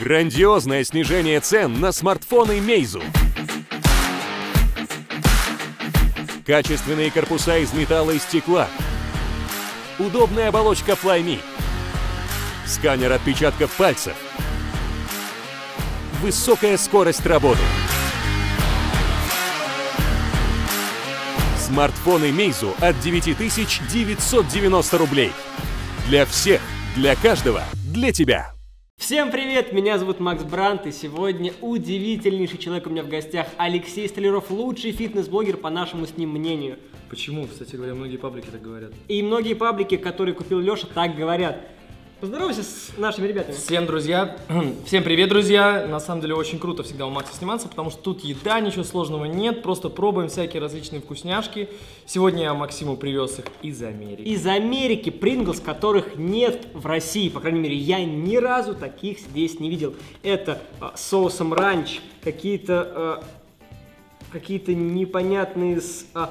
Грандиозное снижение цен на смартфоны Meizu. Качественные корпуса из металла и стекла. Удобная оболочка FlyMe. Сканер отпечатков пальцев. Высокая скорость работы. Смартфоны Meizu от 9990 рублей. Для всех, для каждого, для тебя. Всем привет, меня зовут Макс Брант, и сегодня удивительнейший человек у меня в гостях Алексей Столяров, лучший фитнес-блогер по нашему с ним мнению. Почему? Кстати говоря, многие паблики так говорят. И многие паблики, которые купил Леша, так говорят. Поздоровайся с нашими ребятами. Всем, друзья, всем привет, друзья. На самом деле очень круто всегда у Макса сниматься, потому что тут еда, ничего сложного нет, просто пробуем всякие различные вкусняшки. Сегодня я Максиму привез их из Америки. Из Америки Принглс, которых нет в России, по крайней мере, я ни разу таких здесь не видел. Это э, соусом ранч, какие-то э, какие-то непонятные с э,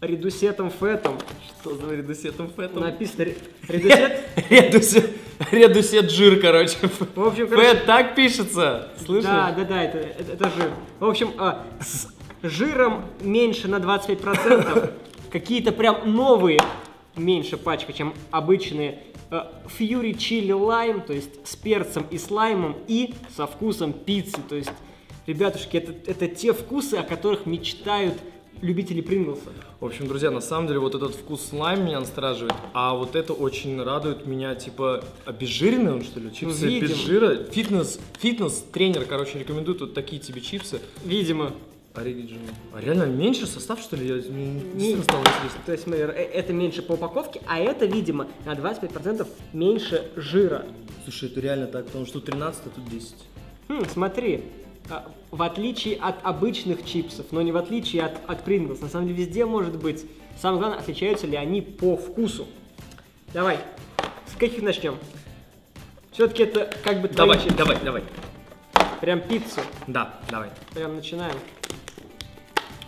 редусетом фетом. Что за редусетом фетом? Написано ре- редусет. Редусет, редусет жир, короче. В общем, короче, Фет так пишется, слышишь? Да, да, да, это, это, это жир. В общем, а, с жиром меньше на 25%. Какие-то прям новые меньше пачка, чем обычные. А, Fury Chili Lime, то есть с перцем и слаймом, и со вкусом пиццы. То есть, ребятушки, это, это те вкусы, о которых мечтают любители Принглса. В общем, друзья, на самом деле вот этот вкус слайм меня настораживает, а вот это очень радует меня, типа, обезжиренный он, что ли? Чипсы видимо. без жира. Фитнес, фитнес-тренер, короче, рекомендует вот такие тебе чипсы. Видимо. Оригинал. А реально меньше состав, что ли? Я Не- интересно. То есть, смотри, э- это меньше по упаковке, а это, видимо, на 25% меньше жира. Слушай, это реально так, потому что тут 13, а тут 10. Хм, смотри, в отличие от обычных чипсов, но не в отличие от, от Pringles, на самом деле везде может быть. Самое главное, отличаются ли они по вкусу. Давай, с каких начнем? Все-таки это как бы твои Давай, чипсы. давай, давай. Прям пиццу. Да, давай. Прям начинаем.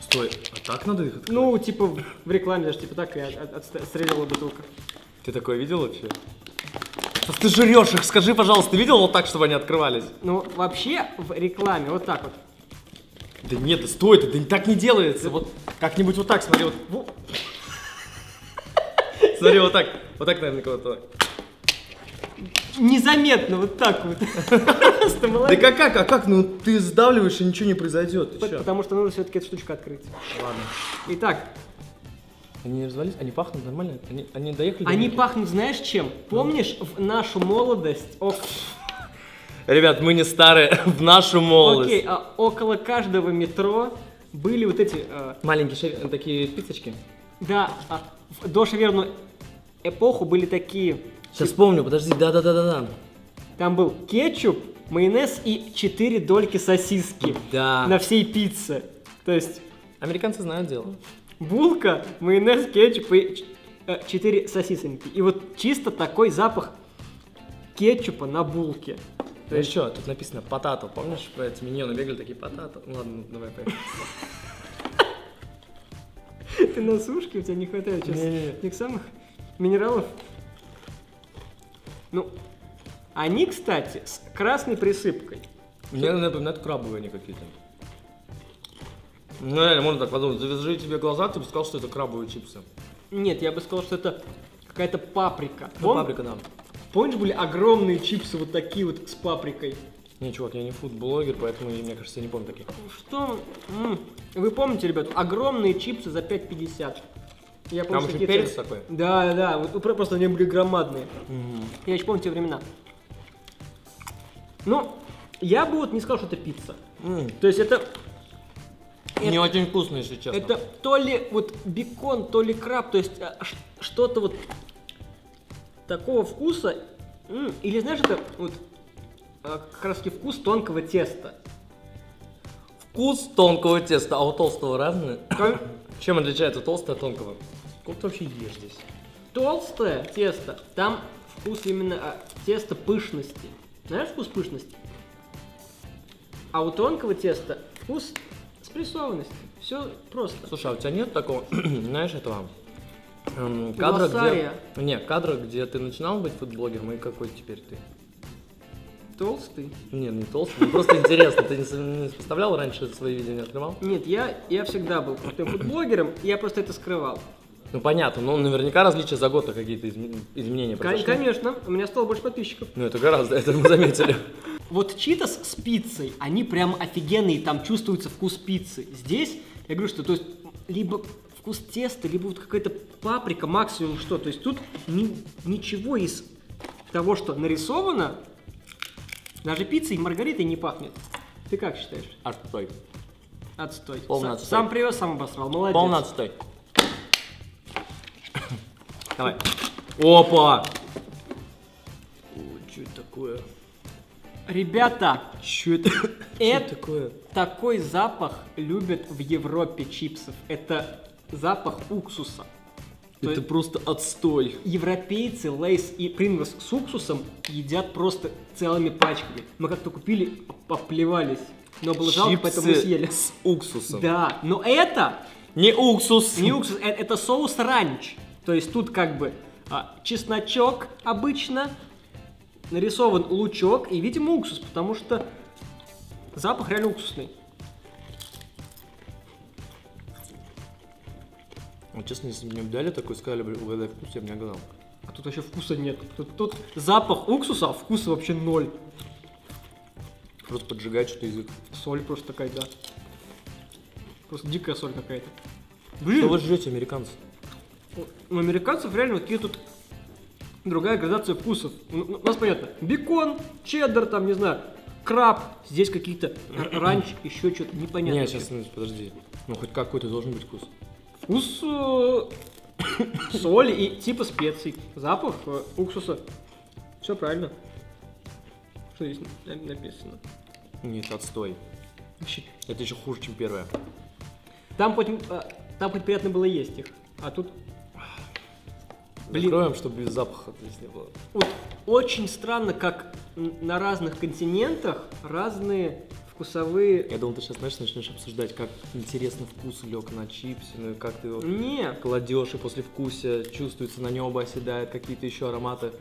Стой, а так надо их открыть? Ну, типа в- рекламе даже типа так и от- от- отст- отстреливала бутылка. Ты такое видел вообще? Сейчас ты жрешь их, скажи, пожалуйста, ты видел вот так, чтобы они открывались? Ну, вообще в рекламе вот так вот. Да нет, да стой, это да так не делается. Вот как-нибудь вот так, смотри, вот. Во. Смотри, вот так. Вот так, наверное, кого-то. Незаметно вот так вот. Просто Да молодец. как, как, а как? Ну ты сдавливаешь и ничего не произойдет. Потому что нужно все-таки эту штучку открыть. Ладно. Итак, Они не развались? Они пахнут нормально? Они, они доехали? до Они Америки? пахнут, знаешь, чем? Помнишь в нашу молодость? о- Ребят, мы не старые, в нашу молодость. Окей, а около каждого метро были вот эти, э, Маленькие шави- такие пиццечки. да, а, в дошаверную эпоху были такие. Сейчас вспомню, подожди, да-да-да-да-да. Там был кетчуп, майонез и 4 дольки сосиски Да. на всей пицце. То есть Американцы знают дело. Булка, майонез, кетчуп и 4 сосисоньки. И вот чисто такой запах кетчупа на булке. То есть что, тут написано потато, помнишь, про эти миньоны бегали такие потато? Ну ладно, ну, давай поехали. Ты на сушке, у тебя не хватает сейчас Не-не-не. тех самых минералов. Ну, они, кстати, с красной присыпкой. Мне напоминают крабовые они какие-то. Ну реально, можно так подумать, завяжи тебе глаза, ты бы сказал, что это крабовые чипсы. Нет, я бы сказал, что это какая-то паприка. Ну, Пом- паприка, да. Помнишь, были огромные чипсы вот такие вот с паприкой? Не, чувак, я не фудблогер, поэтому, мне кажется, я не помню таких. Что? М, Вы помните, ребят, огромные чипсы за 5,50. Я помню, Там еще такие перец цены. такой? Да, да. Вот про- просто они были громадные. Я еще помню те времена. Ну, я бы вот не сказал, что это пицца. М, То есть это Не очень вкусно, если честно. Это то ли вот бекон, то ли краб, то есть а, что-то вот такого вкуса. Или знаешь, это вот а, как раз таки вкус тонкого теста. Вкус тонкого теста, а у толстого? Как Чем отличается толстое от тонкого? Сколько ты вообще ешь здесь? толстое тесто, там вкус именно а, теста пышности. Знаешь вкус пышности? А у тонкого теста вкус спрессованности. Все просто. Слушай, а у тебя нет такого, знаешь, этого эм, кадра, Глоссария. где... Не, кадра, где ты начинал быть фудблогером, и какой теперь ты? толстый. Не, не толстый, ну просто интересно. Ты не с- не поставлял раньше свои видео, не открывал? Нет, я, я всегда был крутым футблогером, я просто это скрывал. Ну понятно, но наверняка различия за год какие-то изме- изменения произошли. Конечно, у меня стало больше подписчиков. Ну это гораздо, это мы заметили. Вот читос с пиццей, они прям офигенные, там чувствуется вкус пиццы. Здесь, я говорю, что то есть либо вкус теста, либо вот какая-то паприка, максимум что. То есть тут ни- ничего из того, что нарисовано, даже пиццей и маргаритой не пахнет. Ты как считаешь? Отстой. Отстой. Полный Са- отстой. Сам привез, сам обосрал. Молодец. Полный отстой. Давай. Опа! Что это такое? Ребята, Что это? это такое? такой запах любят в Европе чипсов. Это запах уксуса. То Это есть- просто отстой. Европейцы Lay's и Pringles с уксусом едят просто целыми пачками. Мы как-то купили, поплевались. Но было жалко, поэтому мы съели. с уксусом. Да, но это Не уксус. не уксус, э- это соус ranch. То есть тут как бы а, чесночок обычно, нарисован лучок и, видимо, уксус, потому что запах реально уксусный. Вот честно, если бы мне дали такой, сказали бы, угадай вкус, я бы не угадал. А тут вообще вкуса нет. Тут, тут запах уксуса, а вкуса вообще ноль. Просто поджигать что-то язык. Соль просто такая, да. Просто дикая соль какая-то. Что Блин, вы жрете, американцы? у американцев реально вот какие тут другая градация вкусов. Ну, ну, У нас понятно, бекон, чеддер, там, не знаю, краб, здесь какие-то ранч, еще что-то непонятно. Нет, сейчас, подожди. Ну, хоть какой-то должен быть вкус. Вкус э, соли и типа специй. Запах э, уксуса. Все правильно. Что здесь на- написано? Нет, отстой. Вообще, Это еще хуже, чем первое. Там хоть, э, там хоть приятно было есть их, а тут Блин. Закроем, чтобы без запаха здесь не было. Вот очень странно, как на разных континентах разные вкусовые... Я думал, ты сейчас, знаешь, начнешь обсуждать, как интересно вкус лег на чипсе, ну, и как ты его Не, кладешь, и после вкуса чувствуется на небо оседают какие-то еще ароматы.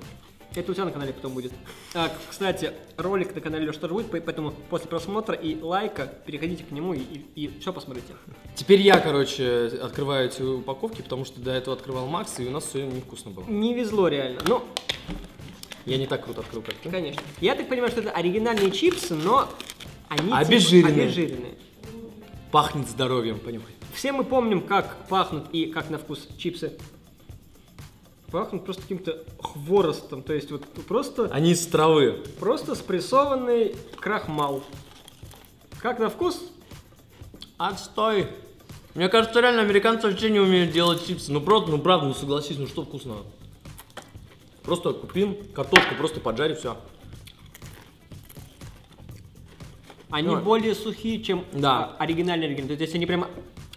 Это у тебя на канале потом будет. А, кстати, ролик на канале тоже будет, по- поэтому после просмотра и лайка переходите к нему и, все посмотрите. Теперь я, короче, открываю эти упаковки, потому что до этого открывал Макс, и у нас все невкусно было. Не везло реально. Ну, Я не так круто открыл, как ты. конечно. Я так понимаю, что это оригинальные чипсы, но они типа Обезжиренные. обезжиренные. Пахнет здоровьем, понюхай. Все мы помним, как пахнут и как на вкус чипсы. Пахнут просто каким-то хворостом, то есть вот просто... Они из травы. Просто спрессованный крахмал. Как на вкус? Отстой. Мне кажется, реально американцы вообще не умеют делать чипсы. Ну, правда, ну, правда, ну, согласись, ну, что вкусно? Просто купим картошку, просто поджарь, все. Они Ну, более сухие, чем да. оригинальные оригинальные. То есть они прямо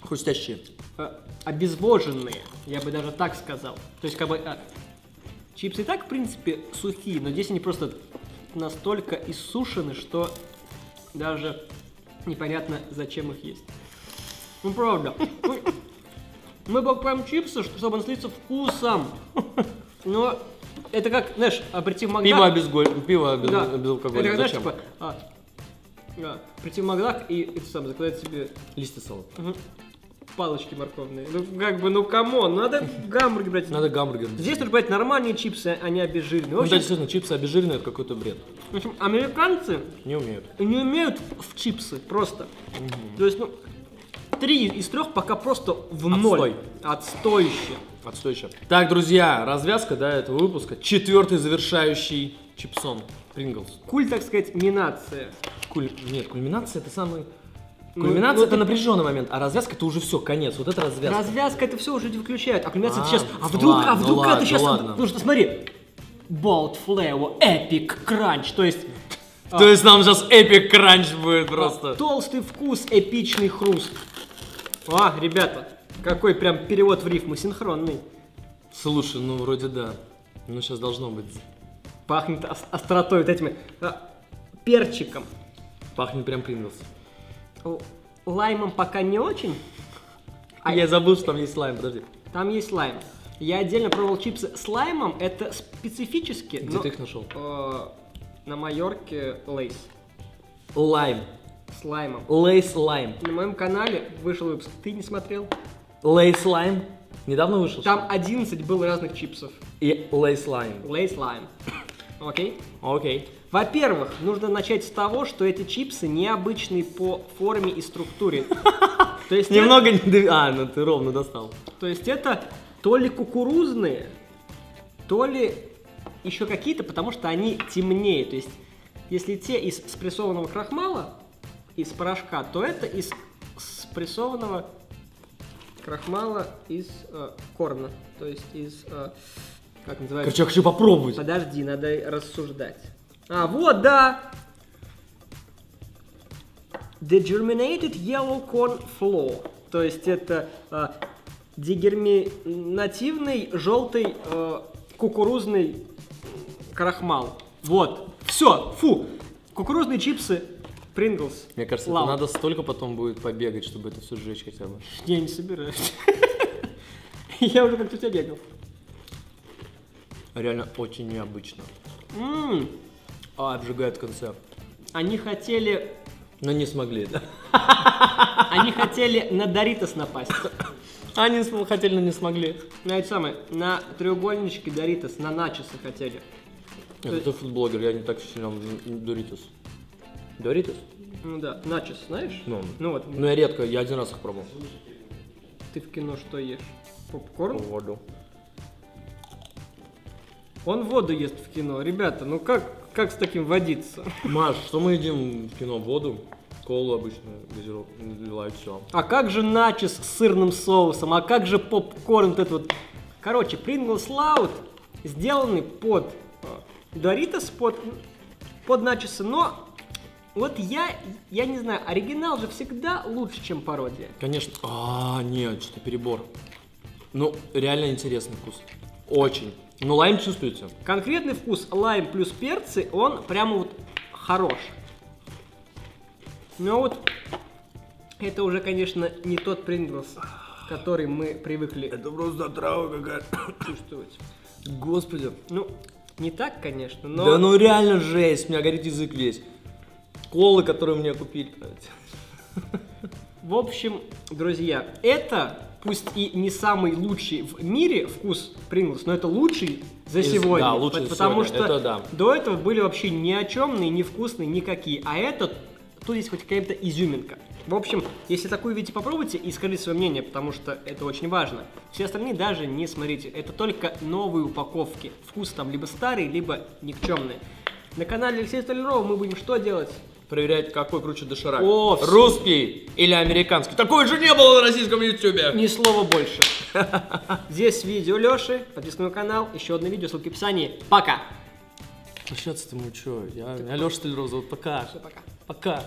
Хрустящие. э, обезвоженные, я бы даже так сказал. То есть как бы э, чипсы и так, в принципе, сухие, но здесь они просто настолько иссушены, что даже непонятно, зачем их есть. Ну, правда. Мы- покупаем чипсы, чтобы насладиться вкусом. Но это как, знаешь, а прийти в Макдак... Пиво, обезголь... Пиво без... Да. безалкогольное. Это, знаешь, типа, а, а, прийти в Макдак и, это сам, заказать себе Листья салата. Палочки морковные. Ну, как бы, ну, come on, надо гамбургер брать. Надо гамбургер. Здесь нужно брать нормальные чипсы, а не обезжиренные. В Ну, да, общем, действительно, чипсы обезжиренные, это какой-то бред. в общем, американцы Не умеют. не умеют в чипсы просто. То есть, ну, три из трех пока просто в ноль. Отстоище. Отстойчиво. Так, друзья, развязка, да, этого выпуска. Четвертый завершающий чипсон. Принглс. Куль, так сказать, минация. Куль... Нет, кульминация это самый... Ну, Кульминация ну, это ты- напряженный момент, а развязка это уже все, конец. Вот это развязка. Развязка это все уже выключает, а кульминация это А, сейчас. А ну вдруг, ладно, а вдруг ну это ладно, сейчас. ну ладно. Потому что смотри. Bolt Flavor Epic Crunch. То есть. а, То есть нам сейчас эпик кранч будет просто. а, толстый вкус, эпичный хруст. А, ребята, какой прям перевод в рифму синхронный. Слушай, ну вроде да. Ну сейчас должно быть. Пахнет ос- остротой вот этими а, перчиком. Пахнет прям Принглс. Лаймом пока не очень. А Я забыл, что там есть слайм, подожди. Там есть лайм. Я отдельно пробовал чипсы с лаймом. Это специфически. Где но, ты их нашел? э, на Майорке Lay's лайм. с лаймом. Lay's лайм. На моем канале вышел выпуск. Ты не смотрел? Lay's лайм. Недавно вышел? Там 11 было разных чипсов. И Lay's лайм. Lay's лайм. Окей? Окей. Во-первых, нужно начать с того, что эти чипсы необычные по форме и структуре. То есть Немного не... А, ну ты ровно достал. то есть это то ли кукурузные, то ли еще какие-то, потому что они темнее. То есть если те из спрессованного крахмала, из порошка, то это из спрессованного крахмала из э, корна. То есть из... э, как называется? Короче, я хочу попробовать. Подожди, надо рассуждать. А, вот, да. Degerminated yellow corn flour. То есть это э, дегерминативный желтый э, кукурузный крахмал. Вот. Все, фу. Кукурузные чипсы Pringles. Мне кажется, Лау. это надо столько потом будет побегать, чтобы это все сжечь хотя бы. Я не собираюсь. Я уже как-то тебя бегал. Реально очень необычно. М, А, обжигает в конце. Они хотели, Но не смогли, да? они хотели на Доритос напасть. Они хотели, но не смогли. На это самое, на треугольничке Доритос, на начосы хотели. Это ты фудблогер, я не так сильно в Доритус. Доритус? Ну да, начос, знаешь? Ну. Ну вот, Ну я редко, я один раз их пробовал. ты в кино что ешь? Попкорн? Воду. Он воду ест в кино. Ребята, ну как, как с таким водиться? Маш, что мы едим в кино? Воду? Колу обычно и все. А как же начос с сырным соусом? А как же попкорн вот этот вот? Короче, Pringles Loud сделаны под э, Doritos, под, под начосы, но вот я, я не знаю, оригинал же всегда лучше, чем пародия. Конечно. А, нет, что перебор. Ну, реально интересный вкус. Очень. Ну, лайм чувствуется. Конкретный вкус лайм плюс перцы, он прямо вот хорош. Но вот это уже, конечно, не тот Принглс, который мы привыкли просто трава какая-то. чувствовать. Господи. Ну, не так, конечно, но... Да ну реально жесть, у меня горит язык весь. Колы, которые мне купили. В общем, друзья, это пусть и не самый лучший в мире вкус Принглс, но это лучший за Из- сегодня. да, лучший Потому сегодня, что это да. до этого были вообще ни о чемные, невкусные, никакие. А этот, тут есть хоть какая-то изюминка. В общем, если такую видите, попробуйте и скажите свое мнение, потому что это очень важно. Все остальные даже не смотрите. Это только новые упаковки. Вкус там либо старый, либо никчемный. На канале Алексея Столярова мы будем что делать? Проверять, какой круче доширак. О. Русский или американский. Такой же не было на российском ютубе. Ни слова больше. Здесь видео Леши, подписка на канал, еще одно видео, ссылки в описании. Пока! Прощаться-то мы что? Я, я Леша Столяров зовут. Пока. Пока. Пока.